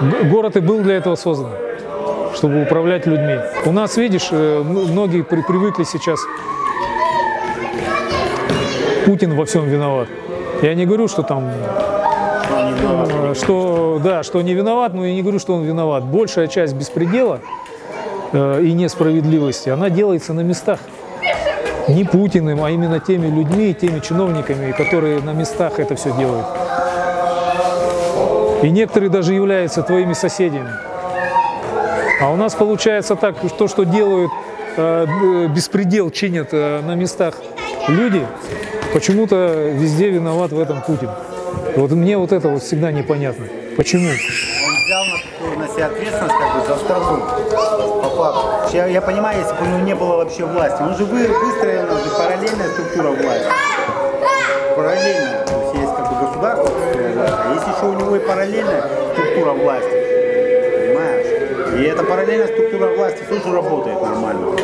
Город и был для этого создан, чтобы управлять людьми. У нас, видишь, э, многие при, привыкли сейчас, Путин во всем виноват. Я не говорю, что там э, что, да, что не виноват, но я не говорю, что он виноват. Большая часть беспредела э, и несправедливости, она делается на местах. Не Путиным, а именно теми людьми, теми чиновниками, которые на местах это все делают. И некоторые даже являются твоими соседями. А у нас получается так, то, что делают, э, беспредел чинят э, на местах люди, почему-то везде виноват в этом Путин. Вот мне вот это вот всегда непонятно. Почему? Он взял на, на себя ответственность как бы за страну, по. Я, я понимаю, если бы у него не было вообще власти. Он же вы, выстроил же параллельная структура власти. Параллельная. Государство, а есть еще у него и параллельная структура власти. Понимаешь? И эта параллельная структура власти тоже работает нормально.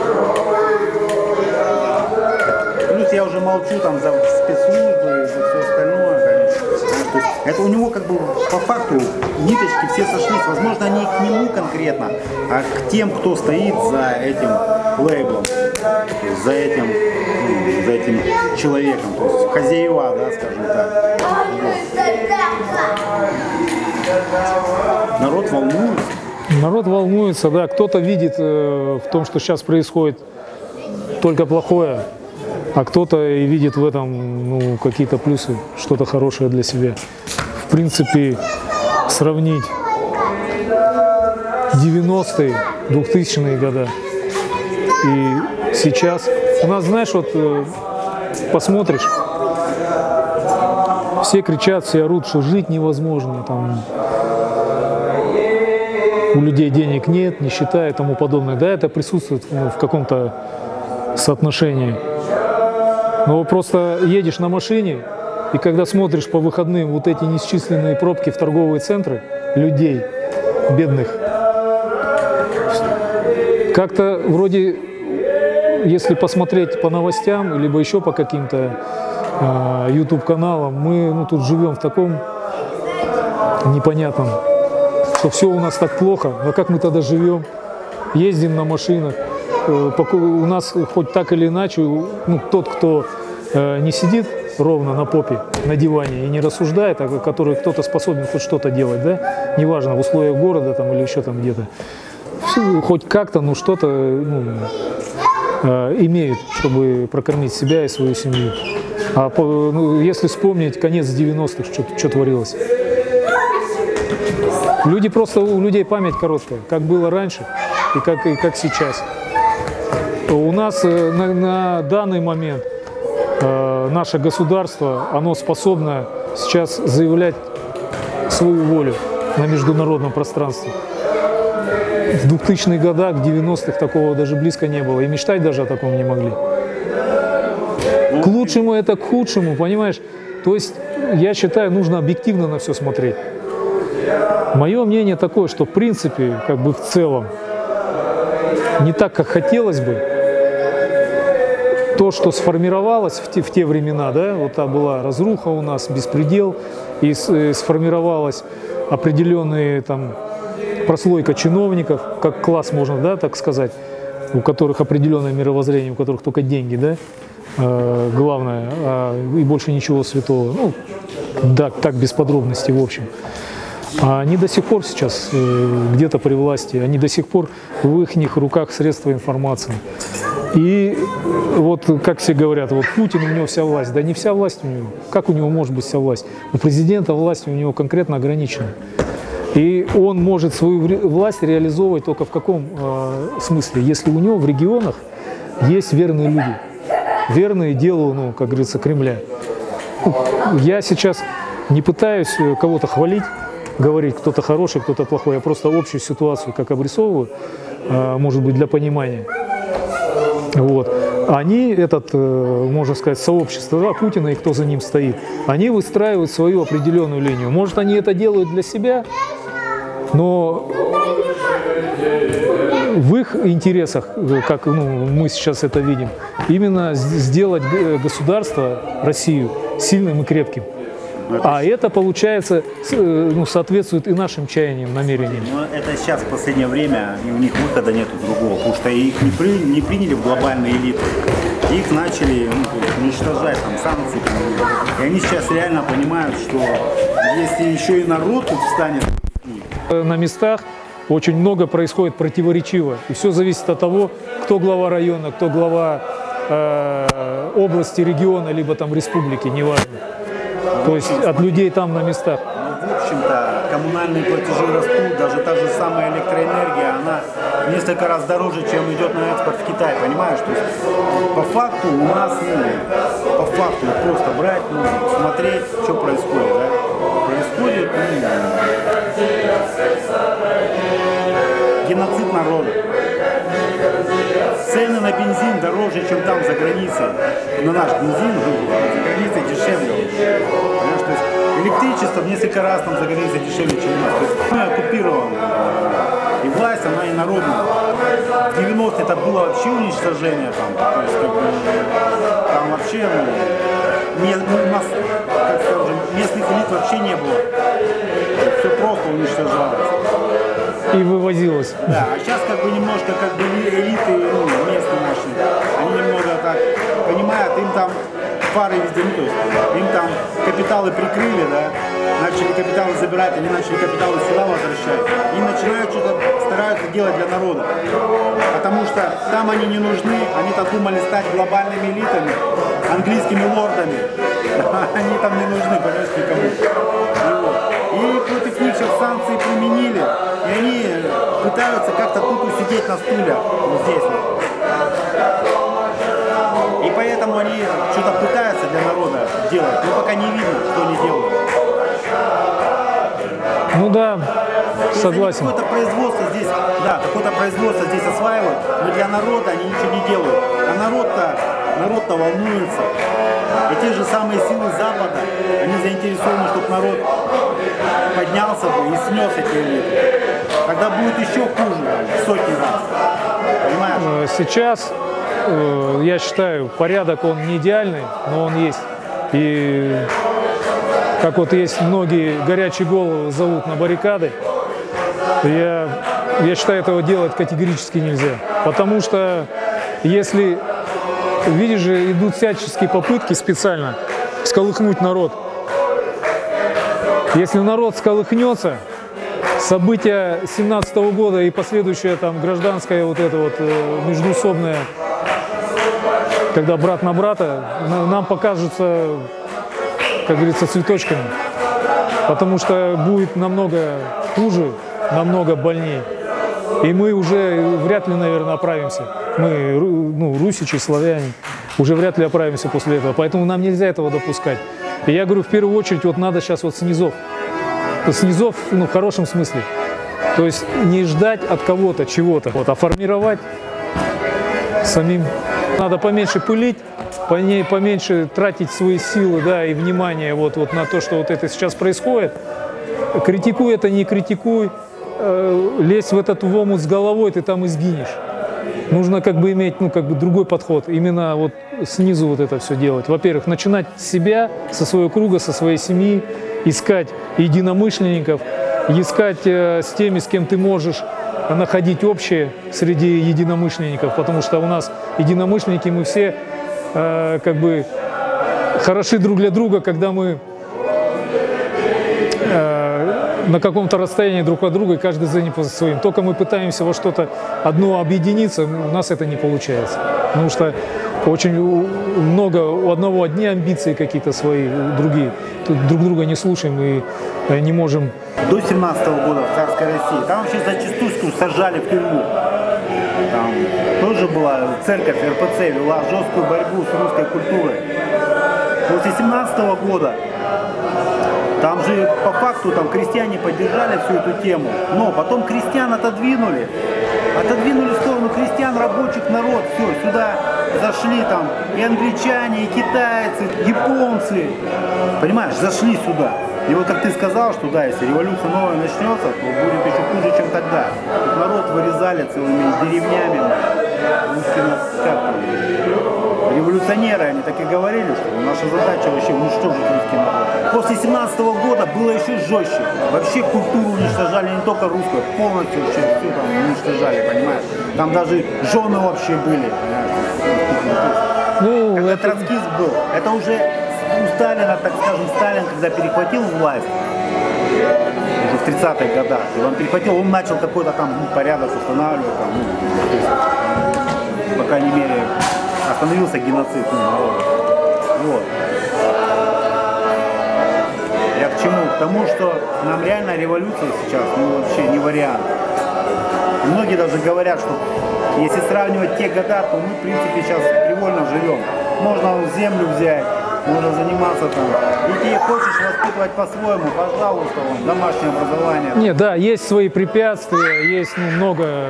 Плюс я уже молчу там за спецслужбы и за все остальное, конечно. То есть это у него как бы по факту ниточки все сошлись. Возможно, они к нему конкретно, а к тем, кто стоит за этим лейблом, за этим, ну, за этим человеком, то есть хозяева, да, скажем так. Народ волнуется. Народ волнуется, да. Кто-то видит э, в том, что сейчас происходит, только плохое, а кто-то и видит в этом ну, какие-то плюсы, что-то хорошее для себя. В принципе, сравнить 90-е, 2000-е годы и сейчас. У нас, знаешь, вот э, посмотришь, все кричат, все орут, что жить невозможно, там, у людей денег нет, нищета и тому подобное. Да, это присутствует ну, в каком-то соотношении. Но просто едешь на машине, и когда смотришь по выходным вот эти несчисленные пробки в торговые центры людей, бедных, как-то вроде, если посмотреть по новостям, либо еще по каким-то э, YouTube-каналам, мы ну, тут живем в таком непонятном, что все у нас так плохо, а как мы тогда живем? Ездим на машинах, Э, у нас хоть так или иначе, ну, тот, кто э, не сидит ровно на попе, на диване и не рассуждает, а который кто-то способен хоть что-то делать, да, неважно, в условиях города там или еще там где-то, хоть как-то, ну, что-то ну, э, имеют, чтобы прокормить себя и свою семью. А по, ну, если вспомнить конец 90-х, что, что творилось. Люди просто, у людей память короткая, как было раньше и как, и как сейчас. У нас э, на, на данный момент э, наше государство, оно способно сейчас заявлять свою волю на международном пространстве. В 2000-х годах, в 90-х такого даже близко не было. И мечтать даже о таком не могли. К лучшему это к худшему, понимаешь? То есть, я считаю, нужно объективно на все смотреть. Мое мнение такое, что в принципе, как бы в целом, не так, как хотелось бы, то, что сформировалось в те, в те времена, да, вот та была разруха у нас, беспредел, и э, сформировалась определенная там прослойка чиновников, как класс можно, да, так сказать, у которых определенное мировоззрение, у которых только деньги, да, э, главное, а, и больше ничего святого. Ну, да, так без подробностей, в общем. А они до сих пор сейчас э, где-то при власти, они до сих пор в их руках средства информации. И вот, как все говорят, вот Путин, у него вся власть. Да не вся власть у него. Как у него может быть вся власть? У президента власть у него конкретно ограничена. И он может свою власть реализовывать только в каком э, смысле? Если у него в регионах есть верные люди, верные делу, ну, как говорится, Кремля. Я сейчас не пытаюсь э, кого-то хвалить, говорить, кто-то хороший, кто-то плохой. Я просто общую ситуацию как обрисовываю, э, может быть, для понимания. Вот. Они, этот, э, можно сказать, сообщество да, Путина и кто за ним стоит, они выстраивают свою определенную линию. Может, они это делают для себя, но в их интересах, как ну, мы сейчас это видим, именно сделать государство, Россию, сильным и крепким. Это А это, получается, э, ну, соответствует и нашим чаяниям, намерениям. Но это сейчас в последнее время, и у них выхода нету другого, потому что их не, при- не приняли в глобальные элиты. Их начали ну, уничтожать, там, санкции. приняли. И они сейчас реально понимают, что если еще и народ тут встанет, Э, На местах очень много происходит противоречиво. И все зависит от того, кто глава района, кто глава э, области, региона, либо там республики, неважно. То есть от людей там на местах. ну, в общем-то, коммунальные платежи растут, даже та же самая электроэнергия, она несколько раз дороже, чем идет на экспорт в Китай, понимаешь? То есть, по факту у нас, ну, по факту просто брать, ну, смотреть, что происходит, да? Происходит, геноцид народа. Цены на бензин дороже, чем там за границей. На наш бензин за границей дешевле. Понимаешь, то есть электричество в несколько раз там за границей дешевле, чем у нас. То есть мы оккупированы. И власть, она и народная. В 90 это было вообще уничтожение там. То есть, как там вообще, ну, не- ну, нас, местных элит вообще не было. Все просто уничтожалось. И вывозилось. Да, а сейчас как бы немножко как бы элиты, ну, местные наши, они немного так понимают, им там пары везде, ну, то есть им там капиталы прикрыли, да, начали капиталы забирать, они начали капиталы сюда возвращать и начинают что-то, стараются делать для народа. Потому что там они не нужны, они так думали стать глобальными элитами, английскими лордами. Они там не нужны, понимаешь, никому. И против них сейчас санкции применили, и они пытаются как-то тут усидеть на стуле, вот здесь вот. И поэтому они что-то пытаются для народа делать, но пока не видно, что они делают. Ну да, согласен. какое-то производство здесь, да, какое-то производство здесь осваивают, но для народа они ничего не делают. А народ-то, народ-то волнуется. И те же самые силы Запада, они заинтересованы, чтобы народ поднялся бы и снес эти элиты. Тогда будет еще хуже, сотни раз. Понимаешь? Э, Сейчас, э, я считаю, порядок он не идеальный, но он есть. И как вот есть многие горячие головы зовут на баррикады, я, я считаю, этого делать категорически нельзя. Потому что если, видишь же, идут всяческие попытки специально сколыхнуть народ. Если народ сколыхнется, события 17 года и последующая там гражданская вот эта вот э, междуусобная, когда брат на брата, на- нам покажутся, как говорится, цветочками. Потому что будет намного хуже, намного больнее. И мы уже вряд ли, наверное, оправимся. Мы, ну, русичи, славяне, уже вряд ли оправимся после этого. Поэтому нам нельзя этого допускать. И я говорю, в первую очередь, вот надо сейчас вот снизов. Снизов, ну, в хорошем смысле. То есть не ждать от кого-то чего-то, вот, а формировать самим. Надо поменьше пылить, по ней поменьше тратить свои силы, да, и внимание вот, вот на то, что вот это сейчас происходит. Критикуй это, не критикуй, э, лезь в этот в с головой, ты там и сгинешь. Нужно как бы иметь, ну, как бы другой подход, именно вот снизу вот это все делать. Во-первых, начинать с себя, со своего круга, со своей семьи, искать единомышленников, искать э, с теми, с кем ты можешь находить общее среди единомышленников, потому что у нас единомышленники, мы все э, как бы хороши друг для друга, когда мы э, на каком-то расстоянии друг от друга, и каждый занят по своим. Только мы пытаемся во что-то одно объединиться, у нас это не получается. Потому что очень много, у одного одни амбиции какие-то свои, другие. Тут друг друга не слушаем и э, не можем До 17 года в царской России. Там вообще за частушку сажали в тюрьму. Там тоже была церковь РПЦ, вела жесткую борьбу с русской культурой. После 17 года там же по факту там крестьяне поддержали всю эту тему, но потом крестьян отодвинули. Отодвинули в сторону крестьян, рабочих народ, все, сюда зашли там и англичане, и китайцы, японцы. Понимаешь, зашли сюда. И вот как ты сказал, что да, если революция новая начнется, то будет еще хуже, чем тогда. Тут народ вырезали целыми деревнями. русские, на- как революционеры, они так и говорили, что наша задача вообще уничтожить русский народ. После 17 года было еще жестче. Вообще культуру уничтожали не только русскую, полностью вообще все там уничтожали, понимаешь? Там даже жены вообще были. Ну, Когда это, троцкизм был, это уже у Сталина, так скажем, Сталин, когда перехватил власть, уже в 30-х годах, и он перехватил, он начал какой-то там ну, порядок устанавливать, там, ну, по крайней мере, остановился геноцид. Вот. Я к чему? К тому, что нам реально революция сейчас, ну вообще не вариант. Многие даже говорят, что если сравнивать те года, то мы, в принципе, сейчас привольно живем. Можно землю взять, можно заниматься там. Детей хочешь воспитывать по-своему, пожалуйста, вон, домашнее образование. Нет, да, есть свои препятствия, есть ну, много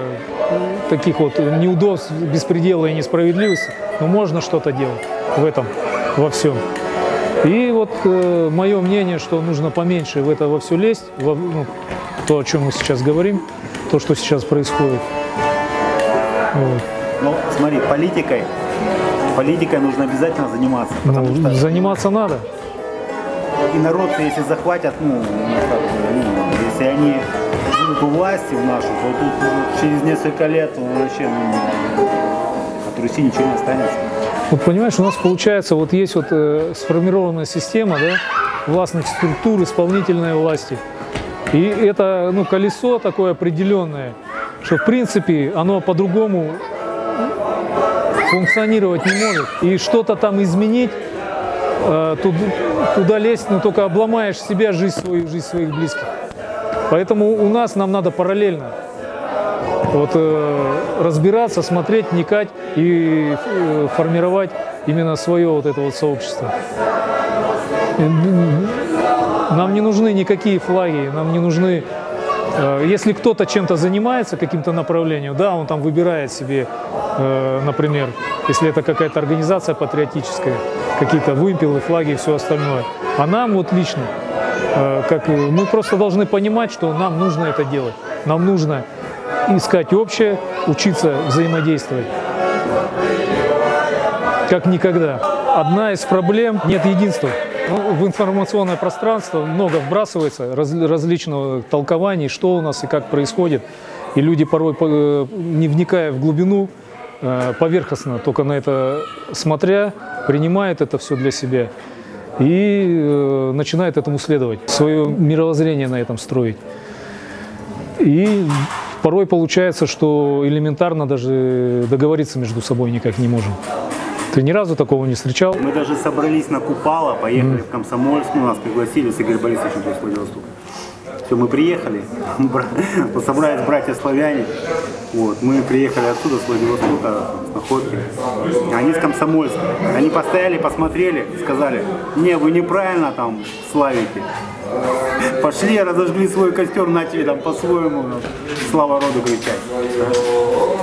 ну, таких вот неудобств, беспредела и несправедливости, но можно что-то делать в этом, во всем. И вот э, мое мнение, что нужно поменьше в это во все лезть, во- ну, то, о чем мы сейчас говорим, то, что сейчас происходит. Вот. Но смотри, политикой, политикой нужно обязательно заниматься, потому Ну, что заниматься надо. инородцы, если захватят, ну, ну, как ну, если они будут у власти в нашу, то тут ну, через несколько лет ну, вообще ну, от Руси ничего не останется. Вот понимаешь, у нас получается, вот есть вот э, сформированная система, да, властных структур, исполнительной власти. И это, ну, колесо такое определенное, что, в принципе, оно по-другому функционировать не может. И что-то там изменить, э, туд- туда лезть, ну, только обломаешь себя, жизнь свою, жизнь своих близких. Поэтому у нас нам надо параллельно вот, э, разбираться, смотреть, вникать и э, формировать именно свое вот это вот сообщество. Нам не нужны никакие флаги, нам не нужны... э, Если кто-то чем-то занимается, каким-то направлением, да, он там выбирает себе, э, например, если это какая-то организация патриотическая, какие-то вымпелы, флаги и все остальное. А нам вот лично, э, как мы просто должны понимать, что нам нужно это делать. Нам нужно искать общее, учиться взаимодействовать. Как никогда. Одна из проблем – нет единства. Ну, в информационное пространство много вбрасывается раз- различного толкований, что у нас и как происходит. И люди порой, по- э, не вникая в глубину, э, поверхностно, только на это смотря, принимают это все для себя и э, начинают этому следовать, свое мировоззрение на этом строить. И порой получается, что элементарно даже договориться между собой никак не можем. Ты ни разу такого не встречал? Мы даже собрались на Купала, поехали в Комсомольск, ну, нас пригласили с Игорем Борисовичем из Владивостока. Все, мы приехали, собрались братья-славяне, вот, мы приехали отсюда, с Владивостока, с Находки, они с Комсомольска. Они постояли, посмотрели, сказали, не, вы неправильно там славите. Пошли, разожгли свой костер, начали там по-своему ну, слава роду кричать.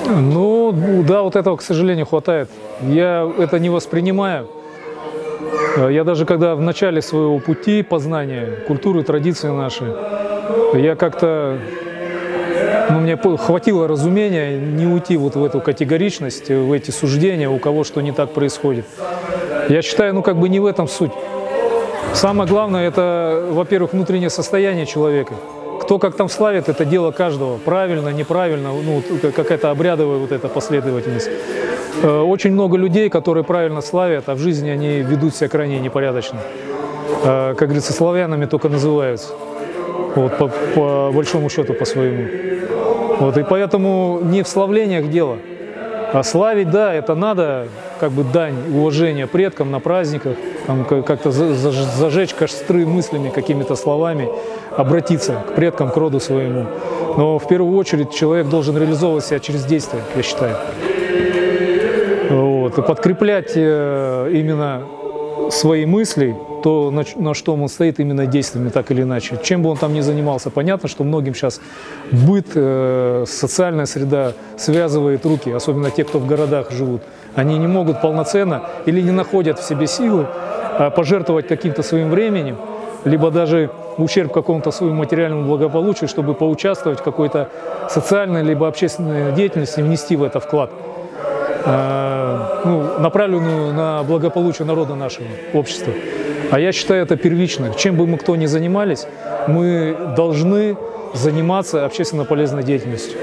Ну, да, вот этого, к сожалению, хватает. Я это не воспринимаю. Я даже когда в начале своего пути познания культуры, традиции наши, я как-то, ну, мне хватило разумения не уйти вот в эту категоричность, в эти суждения, у кого что не так происходит. Я считаю, ну, как бы не в этом суть. Самое главное, это, во-первых, внутреннее состояние человека. Кто как там славит, это дело каждого. Правильно, неправильно, ну, какая-то обрядовая вот эта последовательность. Э, Очень много людей, которые правильно славят, а в жизни они ведут себя крайне непорядочно. Э, Как говорится, славянами только называются. Вот, по, по большому счету, по своему. Вот, и поэтому не в славлениях дело. А славить, да, это надо, как бы дань уважения предкам на праздниках, как-то за- заж- зажечь костры мыслями, какими-то словами, обратиться к предкам, к роду своему. Но в первую очередь человек должен реализовывать себя через действия, я считаю. Вот, и подкреплять э, именно свои мысли, то, на что он стоит именно действиями, так или иначе. Чем бы он там ни занимался, понятно, что многим сейчас быт, э, социальная среда связывает руки, особенно те, кто в городах живут. Они не могут полноценно или не находят в себе силы а, пожертвовать каким-то своим временем, либо даже ущерб какому-то своему материальному благополучию, чтобы поучаствовать в какой-то социальной либо общественной деятельности, внести в это вклад. э, ну, направленную на благополучие народа нашего общества. А я считаю это первично. Чем бы мы кто ни занимались, мы должны заниматься общественно полезной деятельностью.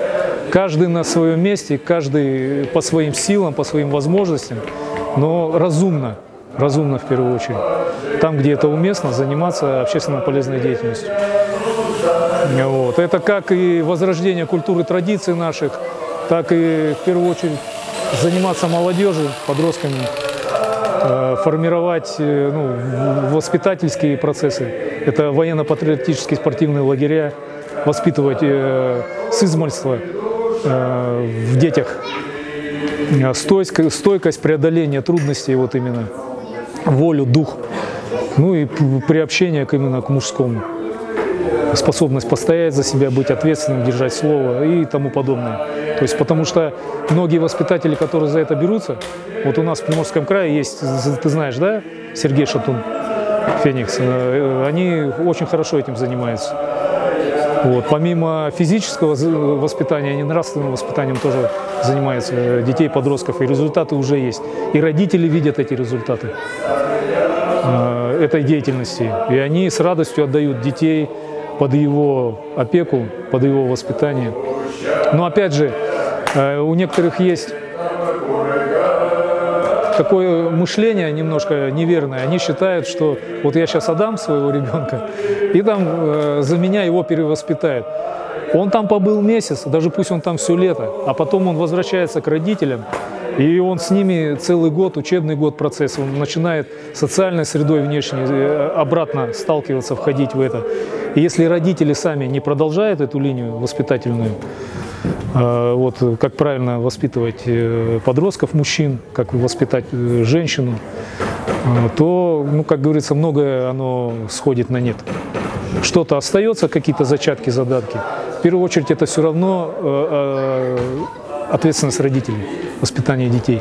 Каждый на своем месте, каждый по своим силам, по своим возможностям, но разумно, разумно в первую очередь. Там, где это уместно, заниматься общественно полезной деятельностью. Вот. Это как и возрождение культуры традиций наших, так и в первую очередь заниматься молодежью, подростками, э, формировать э, ну, воспитательские процессы. Это военно-патриотические спортивные лагеря, воспитывать э, с измольства в детях стойкость, стойкость преодоления трудностей, вот именно волю, дух, ну и приобщение к именно к мужскому способность постоять за себя, быть ответственным, держать слово и тому подобное. То есть потому что многие воспитатели, которые за это берутся, вот у нас в Приморском крае есть, ты знаешь, да, Сергей Шатун, Феникс, э, они очень хорошо этим занимаются. Вот. Помимо физического воспитания, они нравственным воспитанием тоже занимаются э, детей, подростков, и результаты уже есть. И родители видят эти результаты э, этой деятельности. И они с радостью отдают детей, под его опеку, под его воспитание. Но опять же, э, у некоторых есть такое мышление немножко неверное. Они считают, что вот я сейчас отдам своего ребенка, и там э, за меня его перевоспитают. Он там побыл месяц, даже пусть он там все лето, а потом он возвращается к родителям, и он с ними целый год, учебный год процесс, он начинает социальной средой внешней э, обратно сталкиваться, входить в это. И если родители сами не продолжают эту линию воспитательную, вот как правильно воспитывать э, подростков, мужчин, как воспитать женщину, то, ну, как говорится, многое оно сходит на нет. Что-то остается, какие-то зачатки, задатки. В первую очередь это все равно ответственность родителей, воспитание детей.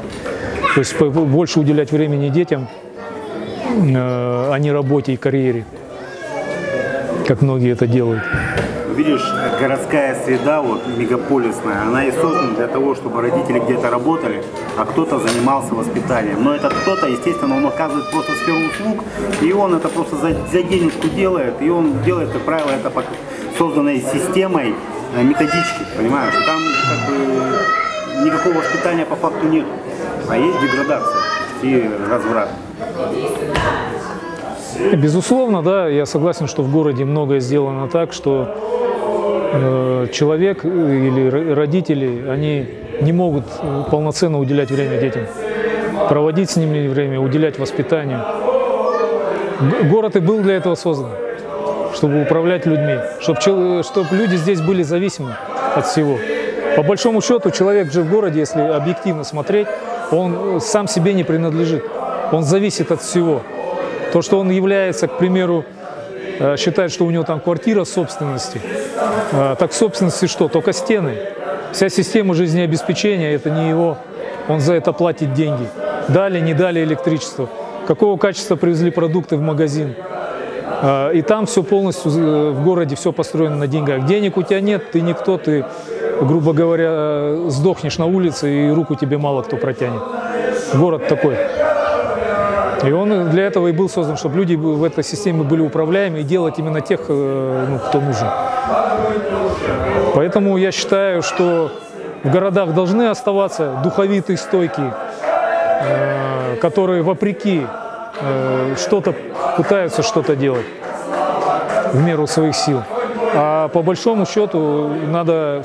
То есть больше уделять времени детям, э, а не работе и карьере, как многие это делают. Видишь, городская среда, вот мегаполисная, она и создана для того, чтобы родители где-то работали, а кто-то занимался воспитанием. Но этот кто-то, естественно, он оказывает просто сферу услуг, и он это просто за, за денежку делает, и он делает, как правило, это по созданной системой э, методички, понимаешь? Там как бы никакого воспитания по факту нет, а есть деградация и разврат. Безусловно, да, я согласен, что в городе многое сделано так, что человек или родители, они не могут полноценно уделять время детям, проводить с ними время, уделять воспитанию. Город и был для этого создан, чтобы управлять людьми, чтобы, чтобы люди здесь были зависимы от всего. По большому счету, человек же в городе, если объективно смотреть, он сам себе не принадлежит. Он зависит от всего. То, что он является, к примеру, э, считает, что у него там квартира собственности, э, так собственности что? Только стены. Вся система жизнеобеспечения – это не его. Он за это платит деньги. Дали, не дали электричество. Какого качества привезли продукты в магазин. Э, и там все полностью в городе, все построено на деньгах. Денег у тебя нет, ты никто, ты грубо говоря, сдохнешь на улице и руку тебе мало кто протянет. Город такой. И он для этого и был создан, чтобы люди в этой системе были управляемы и делать именно тех, э, ну, кто нужен. Поэтому я считаю, что в городах должны оставаться духовитые, стойкие, э, которые вопреки э, что-то пытаются что-то делать в меру своих сил. А по большому счету надо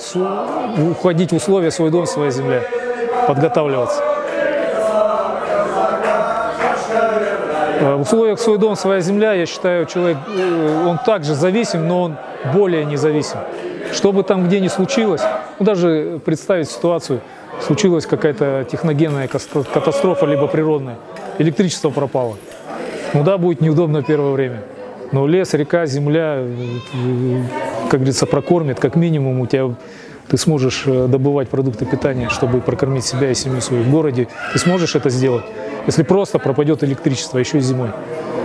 уходить в условия «свой дом, своя земля», подготавливаться. В условиях «свой дом, своя земля» я считаю, человек, э, он также зависим, но он более независим. Что бы там где ни случилось, ну, даже представить ситуацию, случилась какая-то техногенная катастрофа, либо природная, электричество пропало. Ну да, будет неудобно первое время. Но лес, река, земля, как говорится, прокормит, как минимум у тебя ты сможешь э, добывать продукты питания, чтобы прокормить себя и семью свою в городе. Ты сможешь это сделать, если просто пропадет электричество, еще и зимой.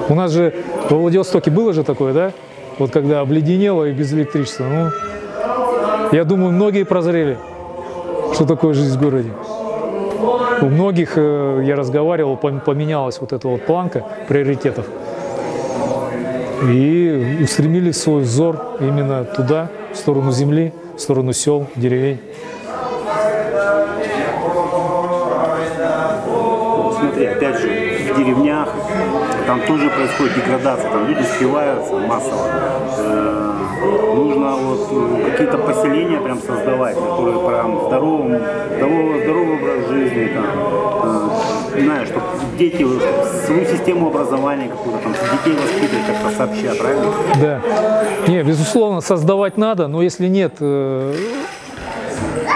У нас же во Владивостоке было же такое, да? Вот когда обледенело и без электричества. Ну, я думаю, многие прозрели, что такое жизнь в городе. У многих, э, я разговаривал, пом- поменялась вот эта вот планка приоритетов. И устремили свой взор именно туда, в сторону земли, в сторону сел, деревень. Смотри, опять же, в деревнях там тоже происходит деградация, там люди спиваются массово. Э, нужно вот э, какие-то поселения прям создавать, которые прям здоровым, здоровый, здоровый образ жизни, там, знаю, чтобы дети свою систему образования какую-то там, детей воспитывать как-то сообща, правильно? Да. Не, безусловно, создавать надо, но если нет э,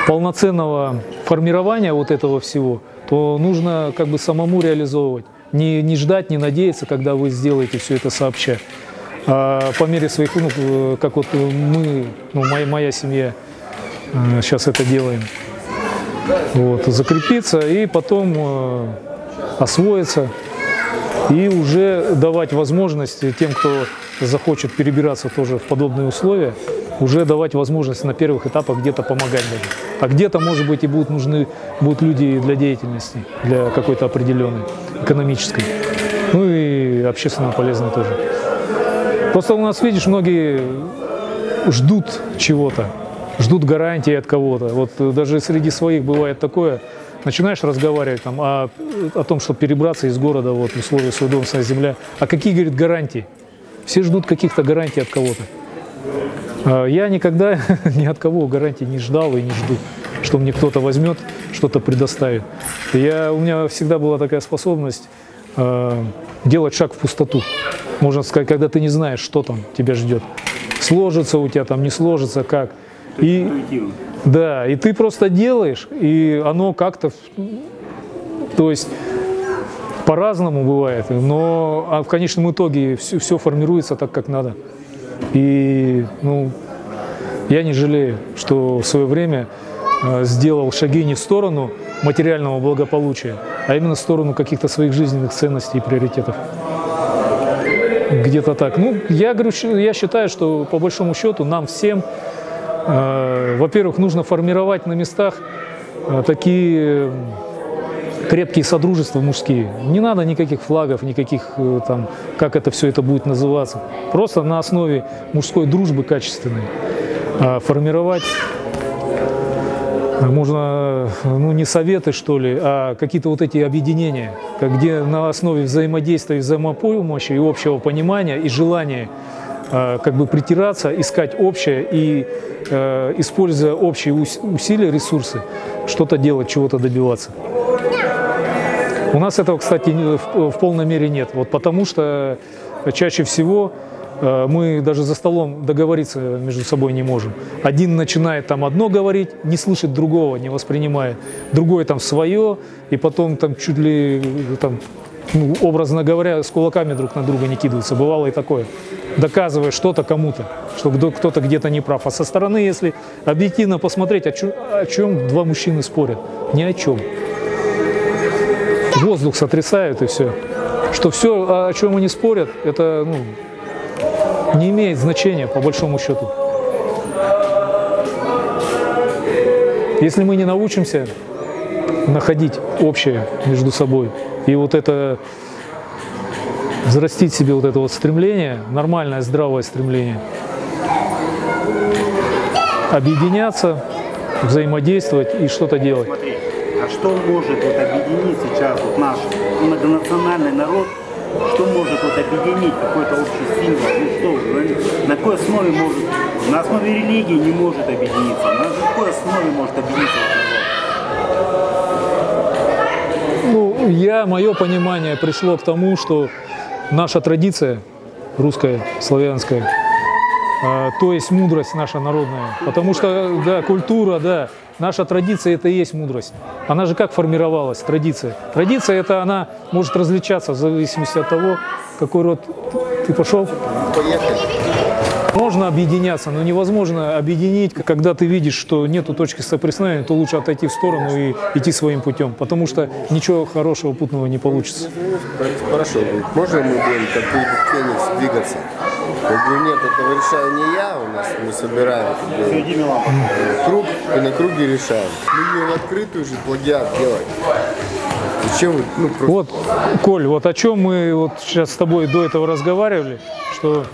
полноценного формирования вот этого всего, то нужно как бы самому реализовывать. Не, не ждать, не надеяться, когда вы сделаете все это сообща. А по мере своих, ну, э, как вот мы, ну, моя, моя семья сейчас это делаем. Вот, закрепиться и потом э, освоиться и уже давать возможность тем, кто захочет перебираться тоже в подобные условия, уже давать возможность на первых этапах где-то помогать даже. А где-то, может быть, и будут нужны будут люди для деятельности, для какой-то определенной, экономической. Ну и общественно полезной тоже. Просто у нас, видишь, многие ждут чего-то, ждут гарантии от кого-то. Вот э, даже среди своих бывает такое, начинаешь разговаривать там, о, о том, чтобы перебраться из города вот, в условия своего дома, своя земля. А какие, говорит, гарантии? Все ждут каких-то гарантий от кого-то. А Я никогда ни от кого гарантий не ждал и не жду, что мне кто-то возьмет, что-то предоставит. Я, у меня всегда была такая способность э, делать шаг в пустоту. Можно сказать, когда ты не знаешь, что там тебя ждет. Сложится у тебя там, не сложится, как. И, да, и ты просто делаешь, и оно как-то, то есть по-разному бывает, но а в конечном итоге все, все формируется так, как надо. И ну, я не жалею, что в свое время э, сделал шаги не в сторону материального благополучия, а именно в сторону каких-то своих жизненных ценностей и приоритетов. Где-то так. Ну, я говорю, я считаю, что по большому счету нам всем, во-первых, нужно формировать на местах э, такие крепкие содружества мужские. Не надо никаких флагов, никаких э, там, как это все это будет называться. Просто на основе мужской дружбы качественной формировать можно, э, ну не советы что ли, а какие-то вот эти объединения, где на основе взаимодействия, взаимопомощи и общего понимания и желания э, как бы притираться, искать общее и э, используя общие ус- усилия, ресурсы, что-то делать, чего-то добиваться. У нас этого, кстати, в, полной мере нет. Вот потому что чаще всего э, мы даже за столом договориться между собой не можем. Один начинает там одно говорить, не слышит другого, не воспринимает. Другой там свое, и потом там чуть ли э, там, ну, образно говоря, с кулаками друг на друга не кидаются. Бывало и такое. Доказывая что-то кому-то, что кто- кто-то где-то не прав. А со стороны, если объективно посмотреть, о чем, о чем два мужчины спорят? Ни о чем воздух сотрясают и все. Что все, о чем они спорят, это ну, не имеет значения по большому счету. Если мы не научимся находить общее между собой и вот это взрастить себе вот это вот стремление, нормальное, здравое стремление, объединяться, взаимодействовать и что-то делать. Смотри, а что может вот объединить сейчас вот наш многонациональный народ? Что может вот объединить какой-то общий символ? Ну что, на какой основе может, на основе религии не может объединиться? На какой основе может объединиться Ну, я, мое понимание пришло к тому, что наша традиция русская, славянская, а, то есть мудрость наша народная. Потому что, да, культура, да, наша традиция это и есть мудрость. Она же как формировалась, традиция? Традиция это она может различаться в зависимости от того, какой род ты пошел. Можно объединяться, но невозможно объединить, когда ты видишь, что нету точки соприкосновения, то лучше отойти в сторону и идти своим путем, потому что ничего хорошего путного не получится. Хорошо, можно мы будем как Феникс двигаться? Я говорю, нет, этого решаю не я, у нас мы собираем как бы, круг и на круге решаем. Мы не в открытую же плагиат делать. Зачем вы, ну, просто Вот, Коль, вот о чем мы вот сейчас с тобой до этого разговаривали, что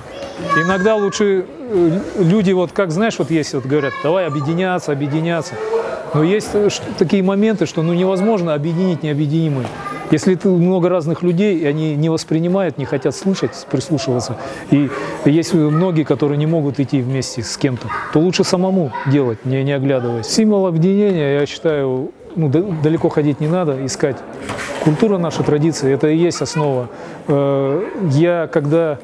иногда лучше э, люди, вот как знаешь, вот есть, вот говорят, давай объединяться, объединяться. Но есть э, такие моменты, что ну, невозможно объединить необъединимое. Если ты много разных людей, и они не воспринимают, не хотят слышать, прислушиваться, и есть многие, которые не могут идти вместе с кем-то, то лучше самому делать, не, не оглядываясь. Символ объединения, я считаю, ну, да- далеко ходить не надо, искать. Культура наша, традиции, это и есть основа. Э, Я когда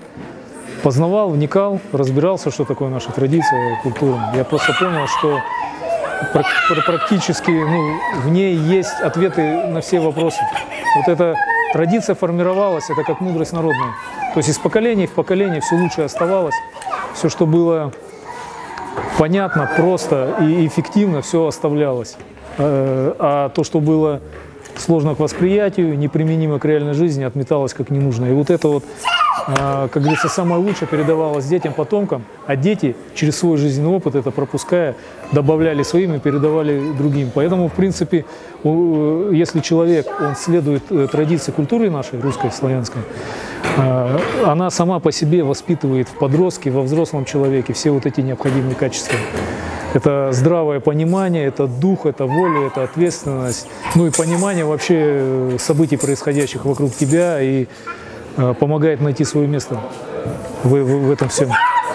познавал, вникал, разбирался, что такое наша традиция, культура, я просто понял, что прак- пр- практически ну, в ней есть ответы на все вопросы. Вот эта традиция формировалась, это как мудрость народная. То есть из поколения в поколение все лучшее оставалось, все, что было понятно, просто и эффективно, все оставлялось. Э, А то, что было сложно к восприятию, неприменимо к реальной жизни, отметалось как ненужное. И вот это вот, как говорится, самое лучшее передавалось детям, потомкам, а дети через свой жизненный опыт это пропуская, добавляли своим и передавали другим. Поэтому, в принципе, если человек, он следует э, традиции культуры нашей, русской, славянской, э, она сама по себе воспитывает в подростке, во взрослом человеке все вот эти необходимые качества. Это здравое понимание, это дух, это воля, это ответственность, ну и понимание вообще э, событий, происходящих вокруг тебя, и помогает найти свое место в, в- в этом всем.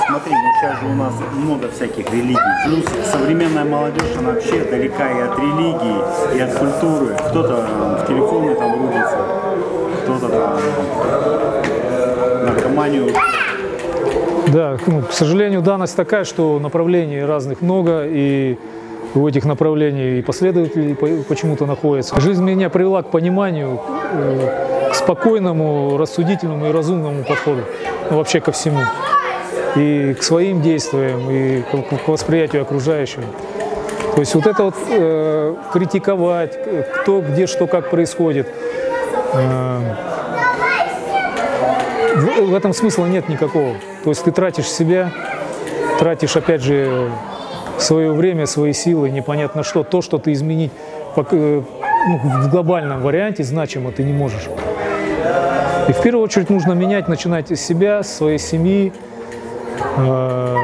Смотри, ну сейчас же у нас много всяких религий. Плюс современная молодежь, она вообще далека и от религии, и от культуры. Кто-то в телефоны там рубится, кто-то там наркоманию. Да, ну, к сожалению, данность такая, что направлений разных много, и у этих направлений и последователи по- почему-то находятся. Жизнь меня привела к пониманию, э, спокойному, рассудительному и разумному подходу ну, вообще ко всему. И к своим действиям, и к, к восприятию окружающего. То есть вот это вот э, критиковать, кто, где, что, как происходит, э, в, в этом смысла нет никакого. То есть ты тратишь себя, тратишь, опять же, свое время, свои силы, непонятно что, то, что ты изменить э, ну, в глобальном варианте значимо ты не можешь. И в первую очередь нужно менять, начинать с себя, своей семьи, э,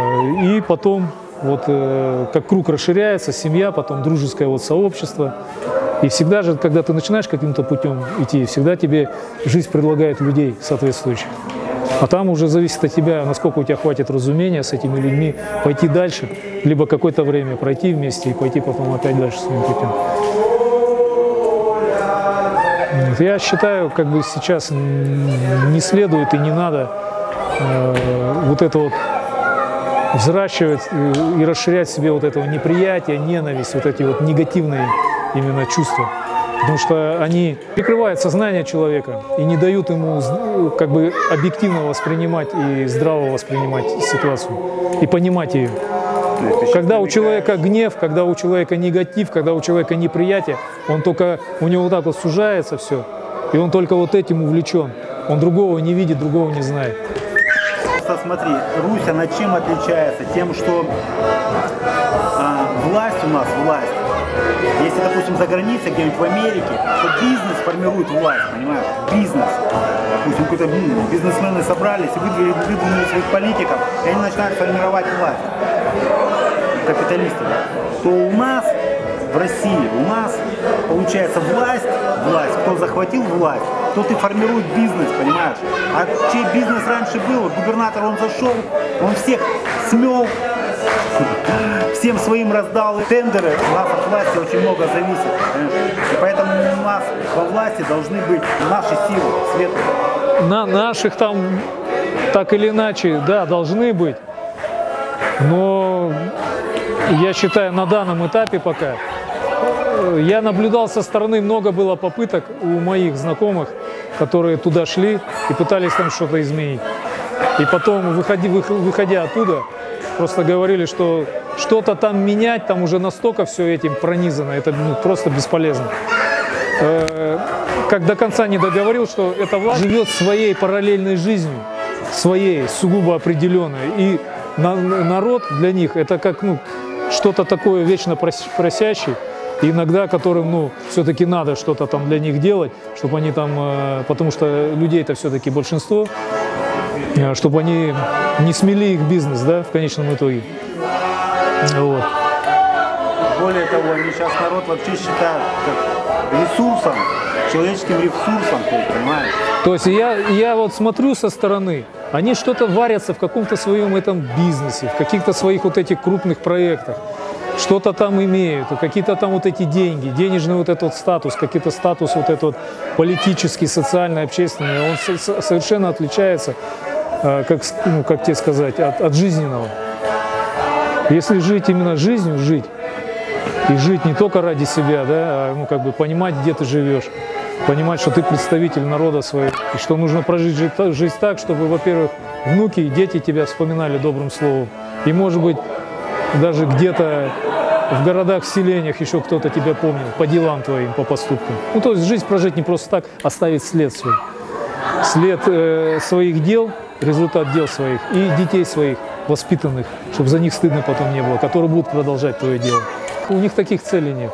и потом, вот э, как круг расширяется, семья, потом дружеское вот сообщество. И всегда же, когда ты начинаешь каким-то путем идти, всегда тебе жизнь предлагает людей соответствующих. А там уже зависит от тебя, насколько у тебя хватит разумения с этими людьми пойти дальше, либо какое-то время пройти вместе и пойти потом опять дальше своим путем. Вот Я считаю, как бы сейчас не следует и не надо э, вот это вот взращивать э, и расширять в себе вот этого неприятия, ненависть, вот эти вот негативные именно чувства. Потому что они прикрывают сознание человека и не дают ему как бы объективно воспринимать и здраво воспринимать ситуацию и понимать ее. Когда у человека гнев, когда у человека негатив, когда у человека неприятие, он только, у него вот так вот сужается все, и он только вот этим увлечен. Он другого не видит, другого не знает. Просто смотри, Русь, она чем отличается? Тем, что а, власть у нас, власть, если, допустим, за границей, где-нибудь в Америке, то бизнес формирует власть, понимаешь? Бизнес. Допустим, какие-то бизнесмены собрались и выдвинули своих политиков, и они начинают формировать власть. Капиталисты. То у нас в России, у нас получается власть, власть, кто захватил власть, тот и формирует бизнес, понимаешь? А чей бизнес раньше был, губернатор он зашел, он всех смел, всем своим раздал тендеры, у нас от власти очень много зависит. понимаешь? И поэтому у нас во власти должны быть наши силы, светлые. На наших там так или иначе, да, должны быть. Но я считаю, на данном этапе пока э, я наблюдал со стороны, много было попыток у моих знакомых, которые туда шли и пытались там что-то изменить. И потом, выходи, вых- выходя оттуда, просто говорили, что что-то там менять, там уже настолько все этим пронизано, это ну, просто бесполезно. Э, Как до конца не договорил, что эта власть живет своей параллельной жизнью своей, сугубо определенной. И на- народ для них это как ну, что-то такое вечно прос- просящий, иногда которым ну, все-таки надо что-то там для них делать, чтобы они там, э, потому что людей-то все-таки большинство, э, чтобы они не смели их бизнес, да, в конечном итоге. Вот. Более того, они сейчас народ вообще считают как ресурсом, человеческим ресурсом, понимаешь? То есть я, я вот смотрю со стороны, они что-то варятся в каком-то своем этом бизнесе, в каких-то своих вот этих крупных проектах, что-то там имеют, какие-то там вот эти деньги, денежный вот этот статус, какой-то статус вот этот политический, социальный, общественный, он со- со- совершенно отличается, э, как, ну, как тебе сказать, от, от жизненного. Если жить именно жизнью, жить, и жить не только ради себя, да, а ну, как бы понимать, где ты живешь, понимать, что ты представитель народа своего, и что нужно прожить жизнь так, чтобы, во-первых, внуки и дети тебя вспоминали добрым словом, и, может быть, даже где-то в городах, в селениях еще кто-то тебя помнил по делам твоим, по поступкам. Ну, то есть жизнь прожить не просто так, оставить след свой. След э, своих дел, результат дел своих и детей своих, воспитанных, чтобы за них стыдно потом не было, которые будут продолжать твое дело. У них таких целей нет.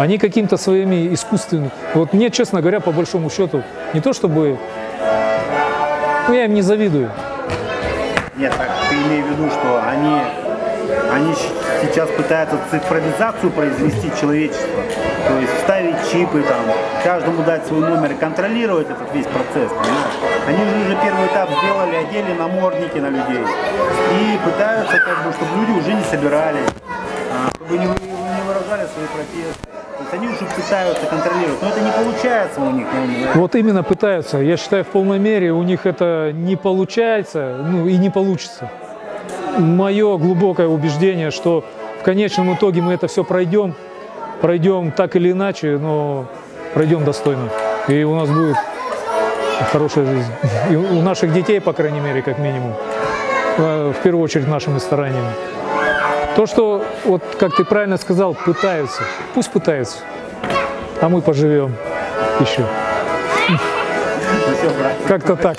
Они каким-то своими искусственными... Вот мне, честно говоря, по большому счету, не то чтобы... Ну, я им не завидую. Нет, так ты имеешь в виду, что они, они сейчас пытаются цифровизацию произвести человечества. То есть вставить чипы, там, каждому дать свой номер и контролировать этот весь процесс, понимаешь? Они же уже первый этап сделали, одели намордники на людей. И пытаются, как бы, чтобы люди уже не собирались, а, чтобы не выражали свои протесты. Есть они уже пытаются контролировать. Но это не получается у них. ну, Вот именно пытаются. Я считаю, в полной мере у них это не получается, ну и не получится. Мое глубокое убеждение, что в конечном итоге мы это все пройдем, пройдем так или иначе, но пройдем достойно. И у нас будет хорошая жизнь. И у у наших детей, по крайней мере, как минимум. Э, В первую очередь нашими стараниями. То, что, вот как ты правильно сказал, пытаются, пусть пытаются, а мы поживем еще. ну. Как-то так.